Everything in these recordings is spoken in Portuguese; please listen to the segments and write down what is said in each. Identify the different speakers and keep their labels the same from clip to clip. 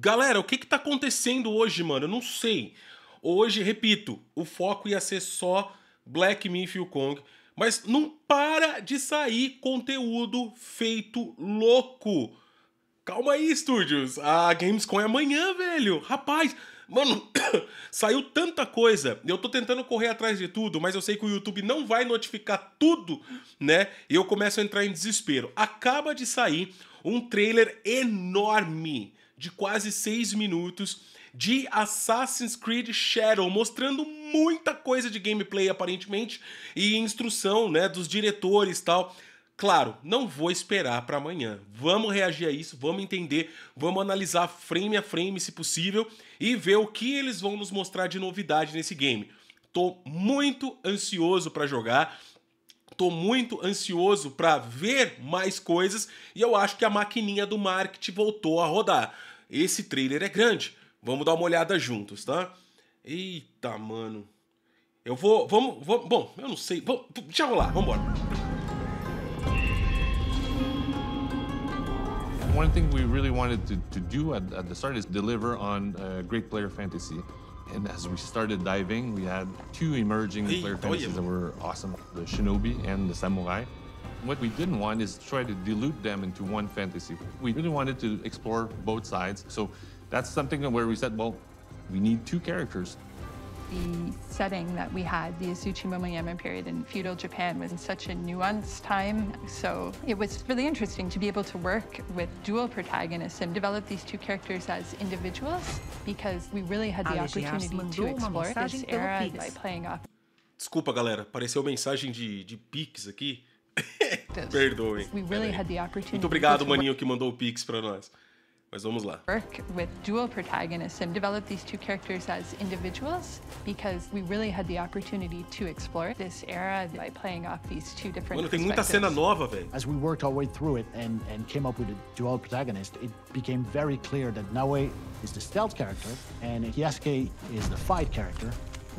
Speaker 1: Galera, o que que tá acontecendo hoje, mano? Eu não sei. Hoje, repito, o foco ia ser só Black Myth e o Kong. Mas não para de sair conteúdo feito louco. Calma aí, estúdios. A Gamescom é amanhã, velho. Rapaz, mano, saiu tanta coisa. Eu tô tentando correr atrás de tudo, mas eu sei que o YouTube não vai notificar tudo, né? E eu começo a entrar em desespero. Acaba de sair um trailer enorme de quase seis minutos de Assassin's Creed Shadow, mostrando muita coisa de gameplay aparentemente e instrução, né, dos diretores tal. Claro, não vou esperar para amanhã. Vamos reagir a isso, vamos entender, vamos analisar frame a frame, se possível, e ver o que eles vão nos mostrar de novidade nesse game. Tô muito ansioso para jogar. Tô muito ansioso para ver mais coisas e eu acho que a maquininha do marketing voltou a rodar. Esse trailer é grande. Vamos dar uma olhada juntos, tá? Eita, mano. Eu vou. Vamos. vamos bom, eu não sei. Vamos, deixa rolar, vambora.
Speaker 2: One thing we really wanted to, to do at, at the start is deliver on uh, great player fantasy. And as we started diving, we had two emerging
Speaker 1: Hey,
Speaker 2: player
Speaker 1: oh,
Speaker 2: fantasies that were awesome the Shinobi and the Samurai. What we didn't want is try to dilute them into one fantasy. We really wanted to explore both sides. So that's something where we said, well, we need two characters.
Speaker 3: The setting that we had, the Azuchi Momoyama period in feudal Japan, was such a nuanced time. So it was really interesting to be able to work with dual protagonists and develop these two characters as individuals because we really had the opportunity to explore this
Speaker 4: mensagem pelo
Speaker 3: era
Speaker 4: Pix.
Speaker 3: by playing off
Speaker 1: Desculpa, galera. Apareceu mensagem de, de Pix aqui.
Speaker 3: this.
Speaker 1: Perdoem.
Speaker 3: We really had the opportunity
Speaker 1: Muito obrigado,
Speaker 3: to work
Speaker 1: maninho, que mandou o Pix pra nós. Mas vamos lá.
Speaker 3: work with dual protagonists and develop these two characters as individuals because we really had the opportunity to explore this era by playing off these two different
Speaker 1: Mano, tem muita cena
Speaker 3: perspectives.
Speaker 1: nova, velho.
Speaker 5: As we worked our way through it and, and came up with a dual protagonist, it became very clear that Naue is the stealth character and Yasuke is the fight character.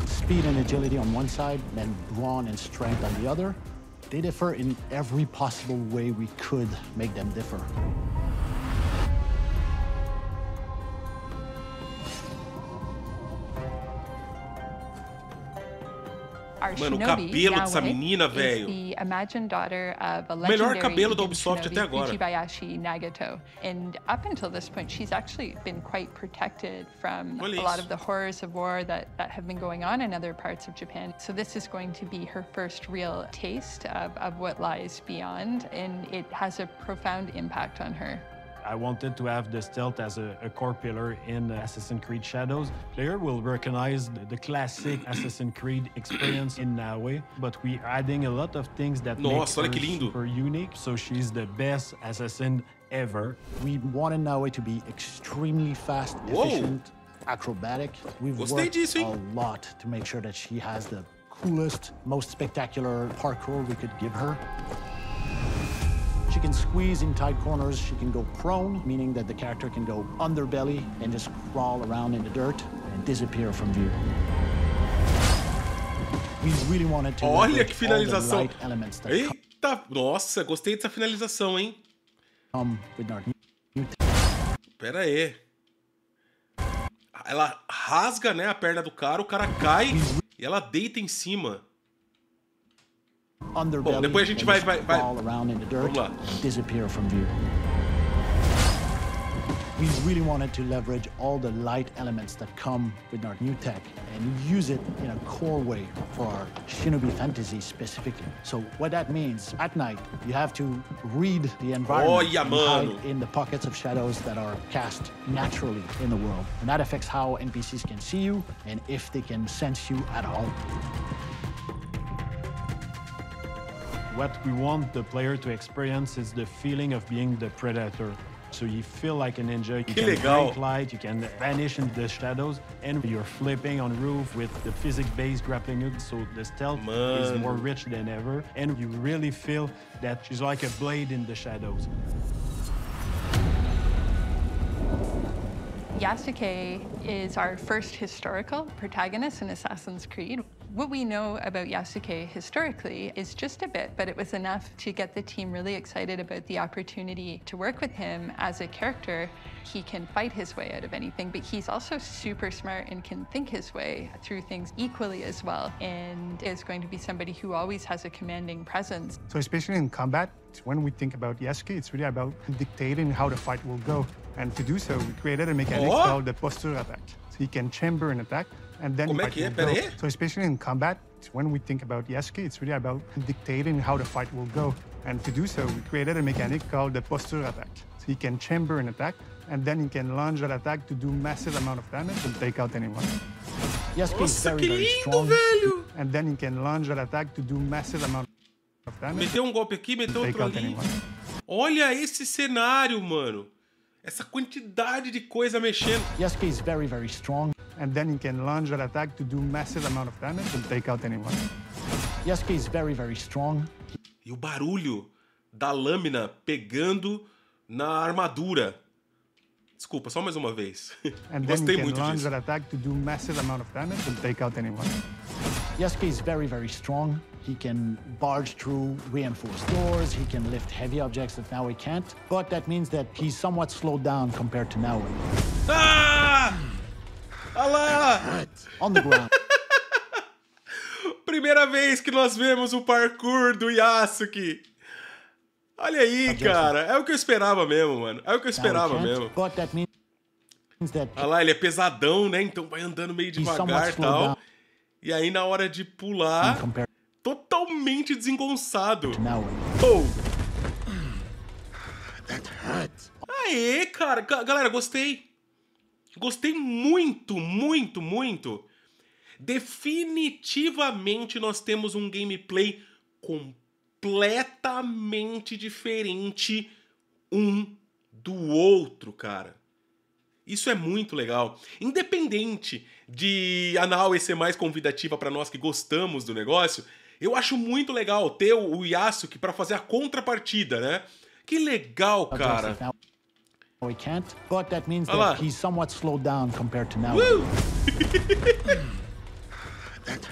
Speaker 5: Speed and agility on one side, then brawn and strength on the other. They differ in every possible way we could make them differ.
Speaker 1: Mano, o cabelo dessa menina, velho.
Speaker 3: the imagined daughter of a
Speaker 1: Melhor
Speaker 3: legendary
Speaker 1: cabelo da Ubisoft até agora.
Speaker 3: Nagato. And up until this point, she's actually been quite protected from
Speaker 1: Olha
Speaker 3: a lot of the horrors of war that, that have been going on in other parts of Japan. So this is going to be her first real taste of, of what lies beyond, and it has a profound impact on her.
Speaker 6: I wanted to have the stealth as a, a core pillar in Assassin's Creed Shadows. Player will recognize the, the classic Assassin's Creed experience in Naue, but we're adding a lot of things that
Speaker 1: Nossa,
Speaker 6: make her super unique. So she's the best assassin ever.
Speaker 5: We wanted Naue to be extremely fast,
Speaker 1: Whoa.
Speaker 5: efficient, acrobatic. We've
Speaker 1: Gostei
Speaker 5: worked
Speaker 1: disso,
Speaker 5: a lot to make sure that she has the coolest, most spectacular parkour we could give her. She can squeeze in tight corners. She can go prone, meaning that the character can go underbelly and just crawl around in the dirt and disappear from view. We really wanted to
Speaker 1: Olha que finalização. Eita, nossa, gostei dessa finalização, hein?
Speaker 5: our
Speaker 1: Pera aí. Ela rasga, né, a perna do cara, o cara cai e ela deita em cima. Bom, depois a gente vai- vai- vai-
Speaker 5: around in the dirt
Speaker 1: Vamos lá.
Speaker 5: disappear from view. We really wanted to leverage all the light elements that come with our new tech and use it in a core way for our Shinobi fantasy specifically. So what that means, at night, you have to read the environment
Speaker 1: Olha,
Speaker 5: hide in the pockets of shadows that are cast naturally in the world. And that affects how NPCs can see you and if they can sense you at all.
Speaker 6: What we want the player to experience is the feeling of being the predator. So you feel like a ninja, you
Speaker 1: Que
Speaker 6: can
Speaker 1: legal.
Speaker 6: break light, you can vanish in the shadows, and you're flipping on roof with the physics-based grappling hook, so the stealth is more rich than ever, and you really feel that she's like a blade in the shadows.
Speaker 3: Yasuke is our first historical protagonist in Assassin's Creed. What we know about Yasuke historically is just a bit, but it was enough to get the team really excited about the opportunity to work with him as a character. He can fight his way out of anything, but he's also super smart and can think his way through things equally as well, and is going to be somebody who always has a commanding presence.
Speaker 4: So especially in combat, when we think about Yasuke, it's really about dictating how the fight will go. And to do so, we created a mechanic
Speaker 1: Oh.
Speaker 4: called the posture attack. So he can chamber an attack, and then
Speaker 1: Como é
Speaker 4: fight
Speaker 1: que é? Pera aí.
Speaker 4: So especially in combat, when we think about Yasuke, it's really about dictating how the fight will go. And to do so, we created a mechanic called the posture attack. So he can chamber an attack, and then he can launch that attack to do massive amount of damage and take out anyone.
Speaker 5: Yasuke is
Speaker 1: Nossa,
Speaker 5: very,
Speaker 1: que
Speaker 5: very strong.
Speaker 1: velho!
Speaker 4: And then he can launch that attack to do massive amount of damage
Speaker 1: Meteu um golpe aqui, meteu outro ali.
Speaker 4: anyone.
Speaker 1: Olha esse cenário, mano. Essa quantidade de coisa mexendo.
Speaker 5: Yasuke is very, very strong.
Speaker 4: And then he can launch that attack to do massive amount of damage and take out anyone.
Speaker 5: Yasuke is very, very strong.
Speaker 1: E o barulho da lâmina pegando na armadura. Desculpa, só mais uma vez.
Speaker 4: And then
Speaker 1: Gostei
Speaker 4: he can
Speaker 1: muito
Speaker 4: launch
Speaker 1: disso.
Speaker 4: that attack to do massive amount of damage and take out anyone.
Speaker 5: Yasuke is very, very strong. He can barge through reinforced doors. He can lift heavy objects that Naui can't. But that means that he's somewhat slowed down compared to Naui.
Speaker 1: Ah! Olha lá!
Speaker 5: On the ground,
Speaker 1: Primeira vez que nós vemos o parkour do Yasuki. Olha aí, cara. É o que eu esperava mesmo, mano. É o que eu esperava mesmo. Olha lá, ele é pesadão, né? Então vai andando meio devagar e tal. E aí, na hora de pular, totalmente desengonçado. Oh! Aê, cara. Ga- Galera, gostei. Gostei muito, muito, muito. Definitivamente nós temos um gameplay completamente diferente um do outro, cara. Isso é muito legal. Independente de a Naue ser mais convidativa para nós que gostamos do negócio, eu acho muito legal ter o Yasuki para fazer a contrapartida, né? Que legal, cara.
Speaker 5: That Naui can't. But that means
Speaker 1: Olha lá.
Speaker 5: that he's somewhat slowed down compared to Naui.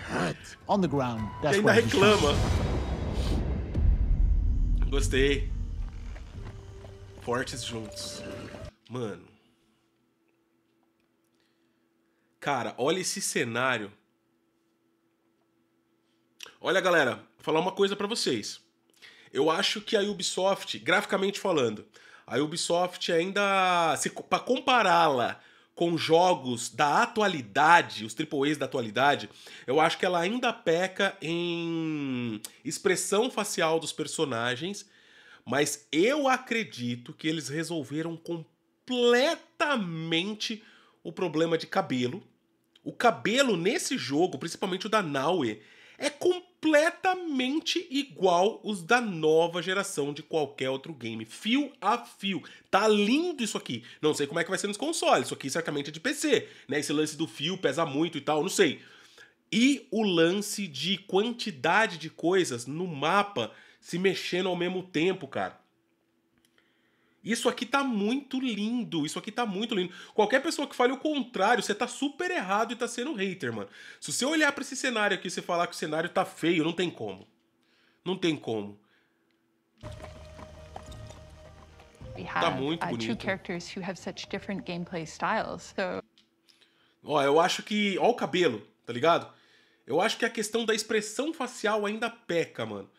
Speaker 1: Uh!
Speaker 5: On the ground, that's
Speaker 1: ainda reclama. Gostei. Fortes juntos. Mano. Cara, olha esse cenário. Olha, galera, vou falar uma coisa pra vocês. Eu acho que a Ubisoft, graficamente falando, a Ubisoft ainda, para compará-la com jogos da atualidade, os AAAs da atualidade, eu acho que ela ainda peca em expressão facial dos personagens, mas eu acredito que eles resolveram completamente o problema de cabelo. O cabelo nesse jogo, principalmente o da Naue, é completamente igual os da nova geração de qualquer outro game. Fio a fio. Tá lindo isso aqui. Não sei como é que vai ser nos consoles. Isso aqui certamente é de PC, né? Esse lance do fio pesa muito e tal, não sei. E o lance de quantidade de coisas no mapa se mexendo ao mesmo tempo, cara. Isso aqui tá muito lindo. Isso aqui tá muito lindo. Qualquer pessoa que fale o contrário, você tá super errado e tá sendo hater, mano. Se você olhar pra esse cenário aqui e você falar que o cenário tá feio, não tem como. Não tem como. Tá muito
Speaker 3: uh,
Speaker 1: bonito. Ó, eu acho que. Ó, o cabelo, tá ligado? Eu acho que a questão da expressão facial ainda peca, mano.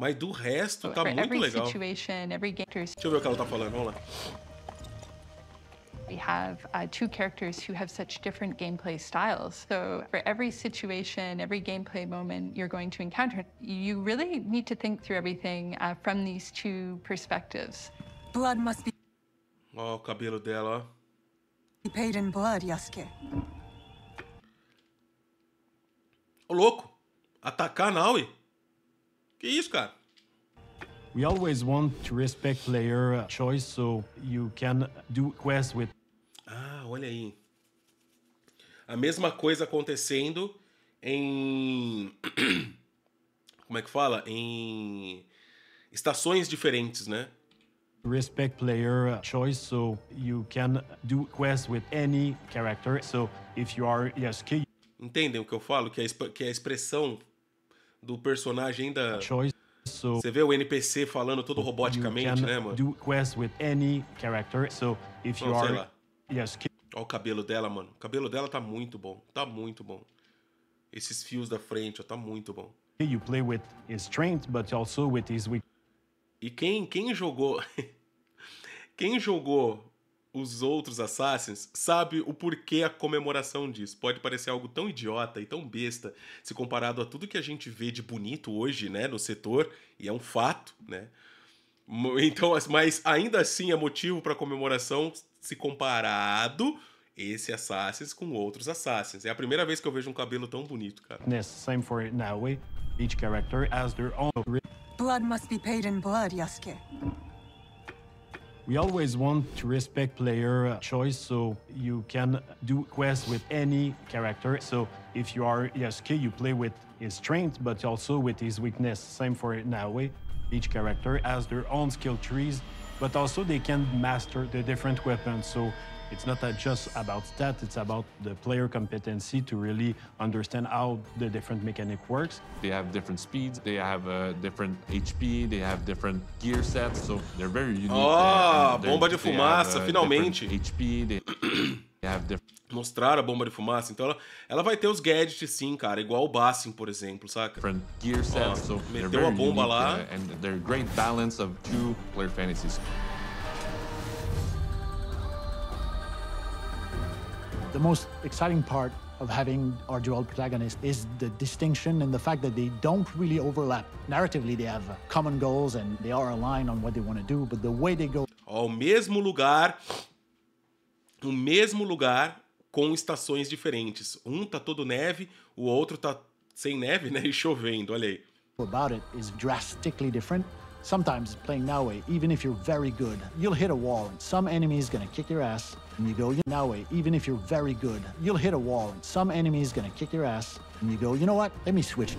Speaker 1: Mas do resto tá
Speaker 3: for
Speaker 1: muito
Speaker 3: every
Speaker 1: legal.
Speaker 3: situation, every game,
Speaker 1: Deixa eu ver o que ela tá falando, vamos lá.
Speaker 3: we have uh, two characters who have such different gameplay styles. So for every situation, every gameplay moment you're going to encounter, you really need to think through everything uh, from these two perspectives.
Speaker 7: Blood must be
Speaker 1: Ó, o cabelo dela, ó.
Speaker 7: paid in blood, Yasuke.
Speaker 1: Ô, louco! Atacar a Naui? Que isso, cara?
Speaker 6: We always want to respect player choice, so you can do quests with
Speaker 1: Ah, olha aí. A mesma coisa acontecendo em. Como é que fala? Em estações diferentes, né?
Speaker 6: respect player choice, so you can do quests with any character. So if you are Yasuke,
Speaker 1: Entendem o que eu falo? Que é a, que é a expressão do personagem ainda. Você vê o NPC falando todo roboticamente, né, mano?
Speaker 6: do quests with any character. So if you
Speaker 1: Não,
Speaker 6: are
Speaker 1: lá.
Speaker 6: yes,
Speaker 1: Olha o cabelo dela, mano. O cabelo dela tá muito bom. Tá muito bom. Esses fios da frente, ó, tá muito bom.
Speaker 6: you play with his strength, but also with his weak
Speaker 1: E quem, quem jogou. quem jogou os outros Assassins sabe o porquê a comemoração disso. Pode parecer algo tão idiota e tão besta se comparado a tudo que a gente vê de bonito hoje, né, no setor, e é um fato, né? Então, as- mas ainda assim é motivo para comemoração se comparado esse Assassins com outros Assassins. É a primeira vez que eu vejo um cabelo tão bonito, cara.
Speaker 6: weakness. Same for Naue. Each character has their own.
Speaker 7: Blood must be paid in blood, Yasuke.
Speaker 6: We always want to respect player choice, so you can do quests with any character. So if you are Yasuke, you play with his strength, but also with his weakness. Same for Naue. Each character has their own skill trees, but also they can master the different weapons. So it's not just about stats; it's about the player competency to really understand how the different mechanic works.
Speaker 2: They have different speeds, they have uh, different HP, they have different gear sets, so they're very unique.
Speaker 1: Ah,
Speaker 2: they're-
Speaker 1: bomba de fumaça,
Speaker 2: have, uh,
Speaker 1: finalmente.
Speaker 2: HP, they, they have different
Speaker 1: Mostrar a bomba de fumaça. Então ela, ela vai ter os gadgets sim, cara. Igual o Bassin, por exemplo, saca?
Speaker 2: different gear sets, so they're
Speaker 1: meteu a
Speaker 2: very
Speaker 1: bomba
Speaker 2: unique,
Speaker 1: lá.
Speaker 2: uh, and they're a great balance of two player fantasies.
Speaker 5: The most exciting part of having our dual protagonists is the distinction and the fact that they don't really overlap. Narratively, they have common goals and they are aligned on what they want to do, but the way they go
Speaker 1: Ó, o mesmo lugar. O mesmo lugar com estações diferentes. Um tá todo neve, o outro tá sem neve, né? E chovendo, olha aí.
Speaker 5: about it is drastically different. Sometimes playing Naue, even if you're very good, you'll hit a wall and some enemy is gonna kick your ass. And you go, Naue, even if you're very good, you'll hit a wall and some enemy is gonna kick your ass. And you go, you know what? Let me switch.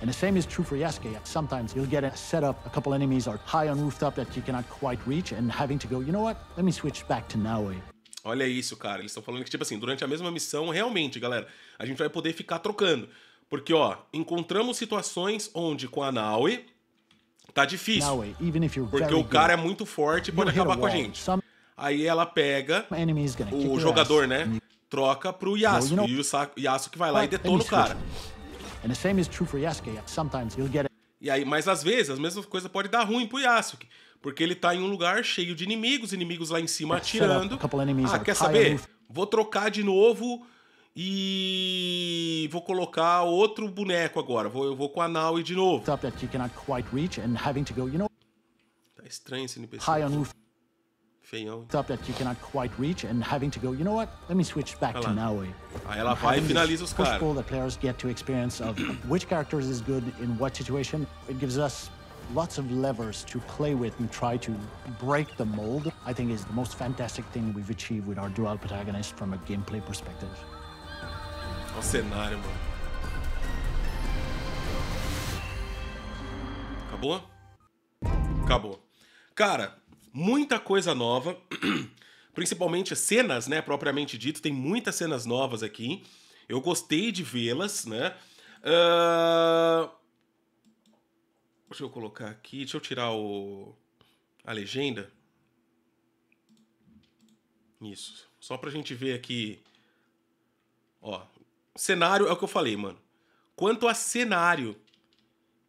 Speaker 5: And the same is true for Yasuke. Sometimes you'll get a setup, a couple enemies are high on rooftop that you cannot quite reach, and having to go, you know what? Let me switch back to Naue.
Speaker 1: Olha isso, cara. Eles estão falando que, tipo assim, durante a mesma missão, realmente, galera, a gente vai poder ficar trocando. Porque, ó, encontramos situações onde com a Naue tá difícil.
Speaker 5: You're
Speaker 1: Porque o cara é muito forte e pode
Speaker 5: a
Speaker 1: acabar com a gente. Aí ela pega o jogador, né? Troca pro Yasuo. E o Yasuo vai lá e detona o cara.
Speaker 5: Get
Speaker 1: E aí, mas às vezes, as mesmas coisas pode dar ruim pro Yasuke. Porque ele tá em um lugar cheio de inimigos, inimigos lá em cima atirando.
Speaker 5: a
Speaker 1: Ah, quer saber? Vou trocar de novo e vou colocar outro boneco agora. Vou, eu vou com a Naui de novo. Tá estranho esse NPC.
Speaker 5: high on roof
Speaker 1: Feião. hein?
Speaker 5: up that you cannot quite reach, and having to go, you know what? Let me switch back to
Speaker 1: Olha lá.
Speaker 5: Naue.
Speaker 1: Aí ela vai e finaliza os
Speaker 5: push
Speaker 1: caras.
Speaker 5: pull that players get to experience of which characters is good in what situation. It gives us lots of levers to play with and try to break the mold. I think is the most fantastic thing we've achieved with our dual protagonist from a gameplay perspective.
Speaker 1: Olha o cenário, mano. Acabou? Acabou. Cara, muita coisa nova. Principalmente cenas, né? Propriamente dito. Tem muitas cenas novas aqui. Eu gostei de vê-las, né? Ah, Deixa eu colocar aqui. Deixa eu tirar o... a legenda. Isso. Só pra gente ver aqui. Ó, cenário é o que eu falei, mano. Quanto a cenário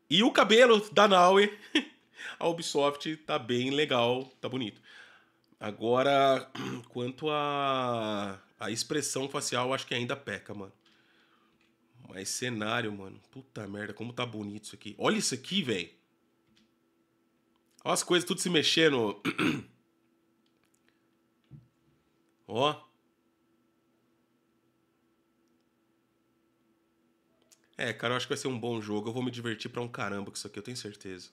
Speaker 1: e o cabelo da Naue, a Ubisoft tá bem legal, tá bonito. Agora, quanto a a expressão facial, acho que ainda peca, mano. Mas cenário, mano, puta merda, como tá bonito isso aqui. Olha isso aqui, velho. Olha as coisas tudo se mexendo. Ó. É, cara, eu acho que vai ser um bom jogo. Eu vou me divertir pra um caramba com isso aqui, eu tenho certeza.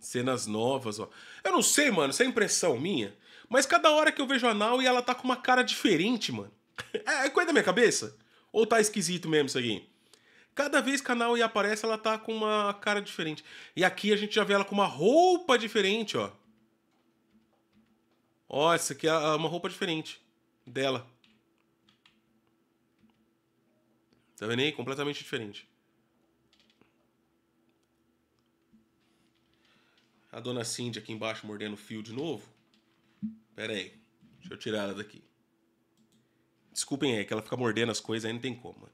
Speaker 1: Cenas novas, ó. Eu não sei, mano, isso é impressão minha. Mas cada hora que eu vejo a Nau e ela tá com uma cara diferente, mano. É é coisa da minha cabeça? Ou tá esquisito mesmo isso aqui? Cada vez que a Naui aparece, ela tá com uma cara diferente. E aqui a gente já vê ela com uma roupa diferente, ó. Ó, essa aqui é uma roupa diferente. dela. Tá vendo aí? Completamente diferente. A dona Cindy aqui embaixo mordendo o fio de novo. Pera aí. Deixa eu tirar ela daqui. Desculpem aí, que ela fica mordendo as coisas aí não tem como.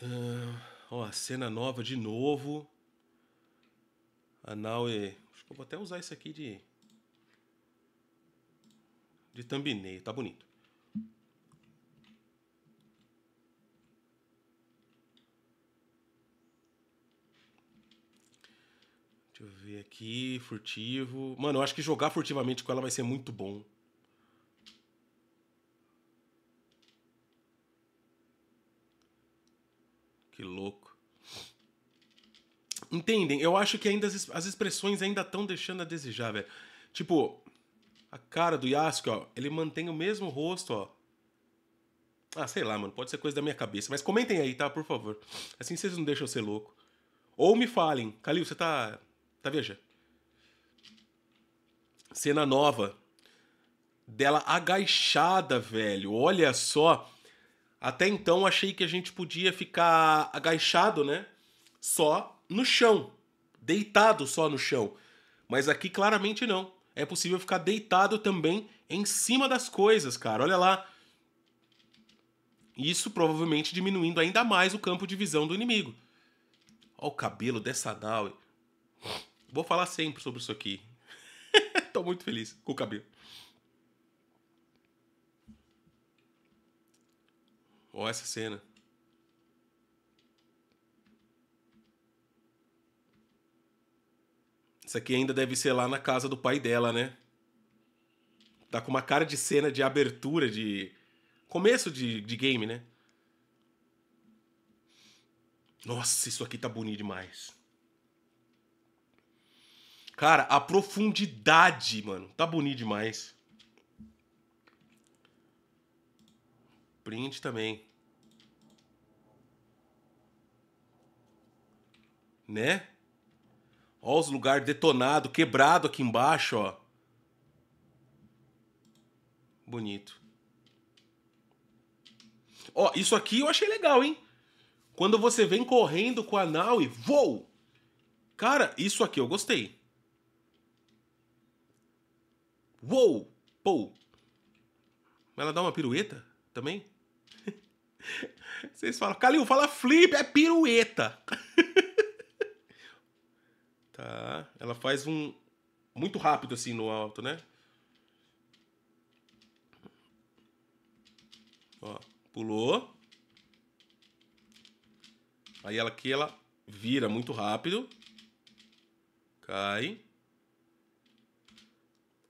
Speaker 1: Uh, ó, cena nova de novo. A Naue. Acho que eu vou até usar isso aqui de. De thumbnail, tá bonito. Ver aqui, furtivo. Mano, eu acho que jogar furtivamente com ela vai ser muito bom. Que louco. Entendem? Eu acho que ainda as, as expressões ainda estão deixando a desejar, velho. Tipo, a cara do Yasuke, ó, ele mantém o mesmo rosto, ó. Ah, sei lá, mano, pode ser coisa da minha cabeça. Mas comentem aí, tá? Por favor. Assim vocês não deixam eu ser louco. Ou me falem. Kalil, você tá. Tá viajando. Cena nova. Dela agachada, velho. Olha só. Até então achei que a gente podia ficar agachado, né? Só no chão. Deitado só no chão. Mas aqui claramente não. É possível ficar deitado também em cima das coisas, cara. Olha lá. Isso provavelmente diminuindo ainda mais o campo de visão do inimigo. Olha o cabelo dessa Naui. Vou falar sempre sobre isso aqui. Tô muito feliz com o cabelo. Olha essa cena. Isso aqui ainda deve ser lá na casa do pai dela, né? Tá com uma cara de cena de abertura de. Começo de, de game, né? Nossa, isso aqui tá bonito demais. Cara, a profundidade, mano, tá bonito demais. Print também. Né? Ó os lugares detonados, quebrado aqui embaixo, ó. Bonito. Ó, isso aqui eu achei legal, hein? Quando você vem correndo com a nau e voo. Cara, isso aqui eu gostei. Uou! Pou! Ela dá uma pirueta também? Vocês falam, Calil, fala flip, é pirueta. tá. Ela faz um. Muito rápido assim no alto, né? Ó, pulou. Aí ela aqui ela vira muito rápido. Cai.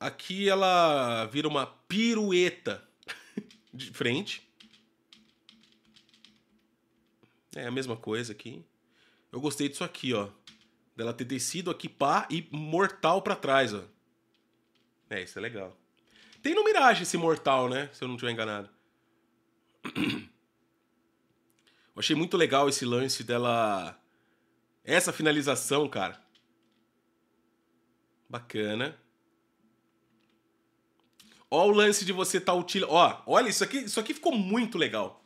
Speaker 1: Aqui ela vira uma pirueta de frente. É a mesma coisa aqui. Eu gostei disso aqui, ó. Dela ter descido aqui pá e mortal para trás, ó. É, isso é legal. Tem no Mirage esse mortal, né? Se eu não estiver enganado. Eu achei muito legal esse lance dela. Essa finalização, cara. Bacana. Ó o lance de você estar tá utilizando. Ó, olha, isso aqui, isso aqui ficou muito legal.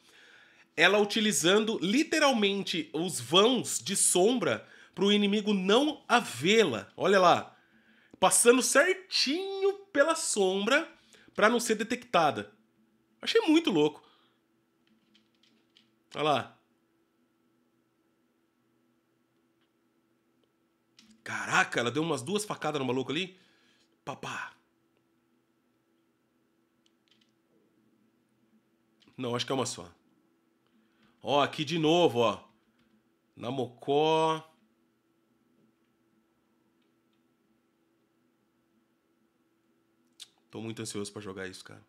Speaker 1: Ela utilizando literalmente os vãos de sombra para o inimigo não a vê-la. Olha lá. Passando certinho pela sombra para não ser detectada. Achei muito louco. Olha lá. Caraca, ela deu umas duas facadas no maluco ali. Papá. Não, acho que é uma só. Ó, aqui de novo, ó. Na Mocó. Tô muito ansioso para jogar isso, cara.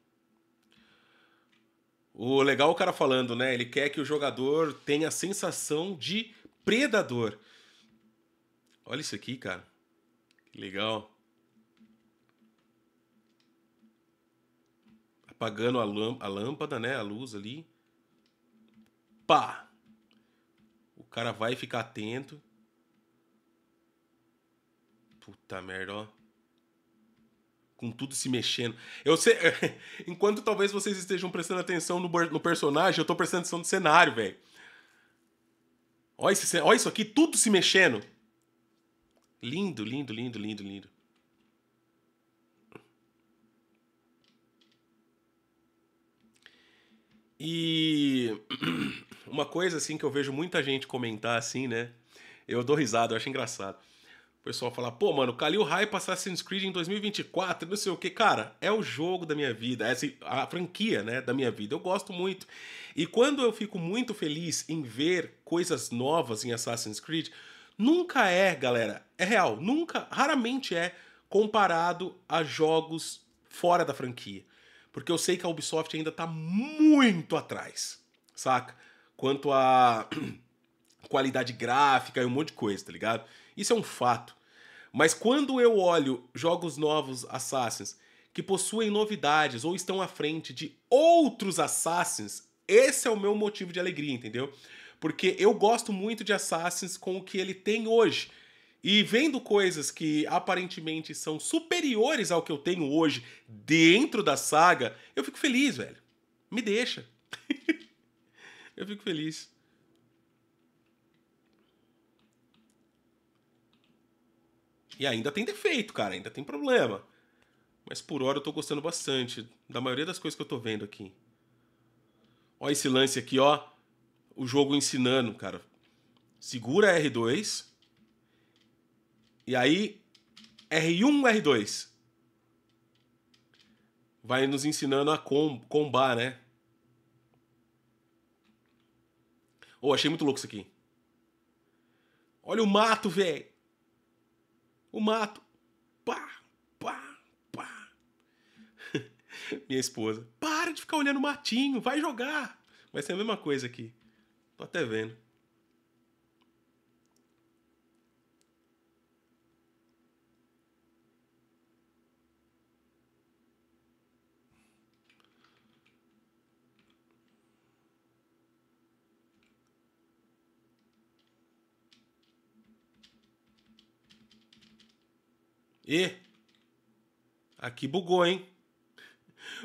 Speaker 1: O legal é o cara falando, né? Ele quer que o jogador tenha a sensação de predador. Olha isso aqui, cara. Que legal. Apagando a, lâmpada, né? A luz ali. Pá! O cara vai ficar atento. Puta merda, ó. com tudo se mexendo. Eu sei. Enquanto talvez vocês estejam prestando atenção no, no personagem, eu tô prestando atenção no cenário, velho. Olha, olha isso aqui, tudo se mexendo. Lindo, lindo, lindo, lindo, lindo. E uma coisa assim que eu vejo muita gente comentar assim, né? Eu dou risada, eu acho engraçado. O pessoal fala, pô, mano, o hype Assassin's Creed em 2024, não sei o que. Cara, é o jogo da minha vida, é assim, a franquia, né, da minha vida. Eu gosto muito. E quando eu fico muito feliz em ver coisas novas em Assassin's Creed, nunca é, galera, é real, nunca, raramente é comparado a jogos fora da franquia. Porque eu sei que a Ubisoft ainda tá muito atrás, saca? Quanto a qualidade gráfica e um monte de coisa, tá ligado? Isso é um fato. Mas quando eu olho jogos novos Assassins que possuem novidades ou estão à frente de outros Assassins, esse é o meu motivo de alegria, entendeu? Porque eu gosto muito de Assassins com o que ele tem hoje. E vendo coisas que aparentemente são superiores ao que eu tenho hoje dentro da saga, eu fico feliz, velho. Me deixa. eu fico feliz. E ainda tem defeito, cara, ainda tem problema. Mas por hora eu tô gostando bastante da maioria das coisas que eu tô vendo aqui. Ó esse lance aqui, ó. O jogo ensinando, cara. Segura R2. E aí R1, R2. Vai nos ensinando a com, combar, né? Oh, achei muito louco isso aqui. Olha o mato, velho. O mato. Pá, pá, pá. Minha esposa. Para de ficar olhando o matinho, vai jogar. Vai ser a mesma coisa aqui. Tô até vendo. E aqui bugou, hein?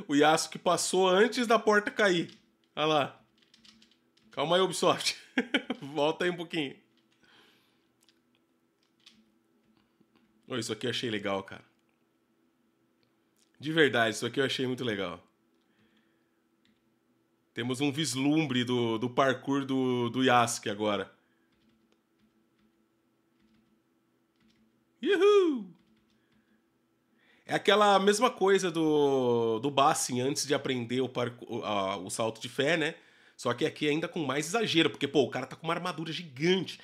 Speaker 1: O Yasuo que passou antes da porta cair. Olha lá. Calma aí, Ubisoft. Volta aí um pouquinho. Oh, isso aqui eu achei legal, cara. De verdade, isso aqui eu achei muito legal. Temos um vislumbre do, do parkour do, do Yasuke agora. Yuhu! É aquela mesma coisa do, do Bassin antes de aprender o, parkour, a, o salto de fé, né? Só que aqui ainda com mais exagero, porque, pô, o cara tá com uma armadura gigante.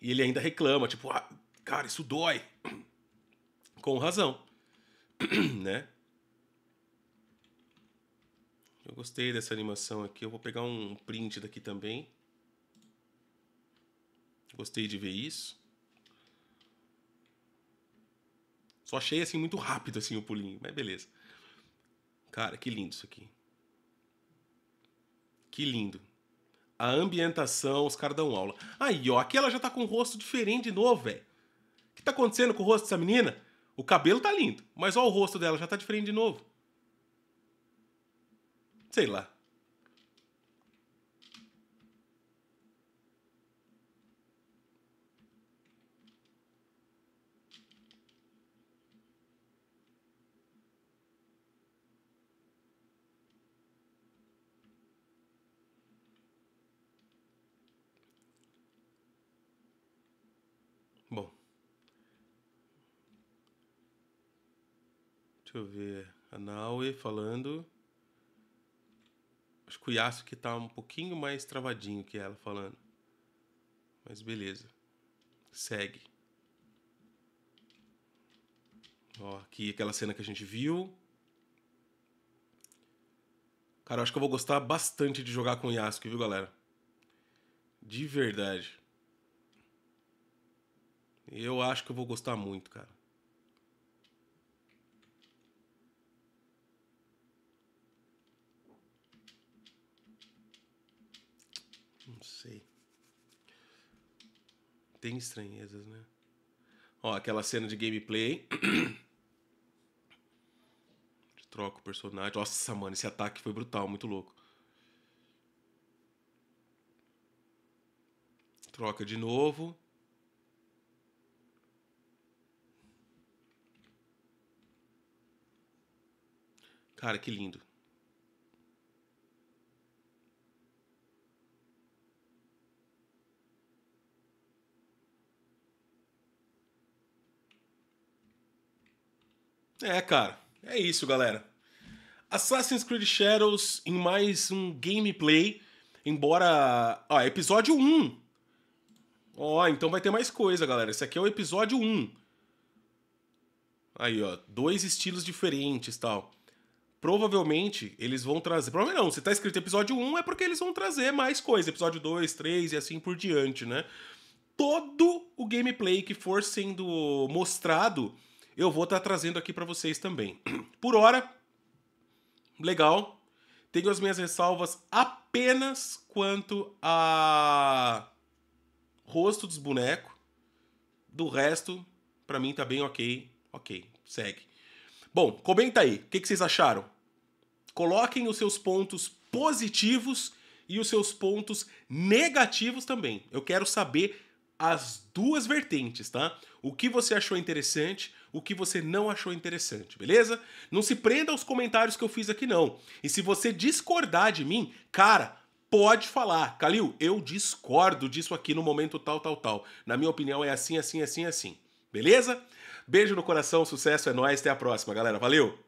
Speaker 1: E ele ainda reclama, tipo, ah, cara, isso dói. Com razão. né? Eu gostei dessa animação aqui. Eu vou pegar um print daqui também. Gostei de ver isso. Só achei assim muito rápido assim o pulinho, mas beleza. Cara, que lindo isso aqui. Que lindo. A ambientação, os caras dão aula. Aí, ó, aqui ela já tá com um rosto diferente de novo, velho. O que tá acontecendo com o rosto dessa menina? O cabelo tá lindo, mas ó o rosto dela já tá diferente de novo. Sei lá. Bom. Deixa eu ver. A Naue falando. Acho que o Yasuke tá um pouquinho mais travadinho que ela falando. Mas beleza. Segue. Ó, aqui aquela cena que a gente viu. Cara, eu acho que eu vou gostar bastante de jogar com o Yasuke, viu, galera? De verdade. Eu acho que eu vou gostar muito, cara. Sei. Tem estranhezas, né? Ó, aquela cena de gameplay. Troca o personagem. Nossa, mano, esse ataque foi brutal, muito louco. Troca de novo. Cara, que lindo. É, cara. É isso, galera. Assassin's Creed Shadows em mais um gameplay. Embora. Ó, episódio 1. Ó, então vai ter mais coisa, galera. Esse aqui é o episódio 1. Aí, ó. Dois estilos diferentes tal. Provavelmente eles vão trazer. Provavelmente não, se tá escrito episódio 1 é porque eles vão trazer mais coisa. Episódio 2, 3 e assim por diante, né? Todo o gameplay que for sendo mostrado eu vou estar tá trazendo aqui para vocês também. Por hora, legal. Tenho as minhas ressalvas apenas quanto a rosto dos bonecos. Do resto, para mim tá bem ok. Ok, segue. Bom, comenta aí. O que, que vocês acharam? Coloquem os seus pontos positivos e os seus pontos negativos também. Eu quero saber as duas vertentes, tá? O que você achou interessante, o que você não achou interessante, beleza? Não se prenda aos comentários que eu fiz aqui, não. E se você discordar de mim, cara, pode falar. Calil, eu discordo disso aqui no momento tal, tal, tal. Na minha opinião, é assim, assim, assim, assim. Beleza? Beijo no coração, sucesso, é nóis, até a próxima, galera. Valeu!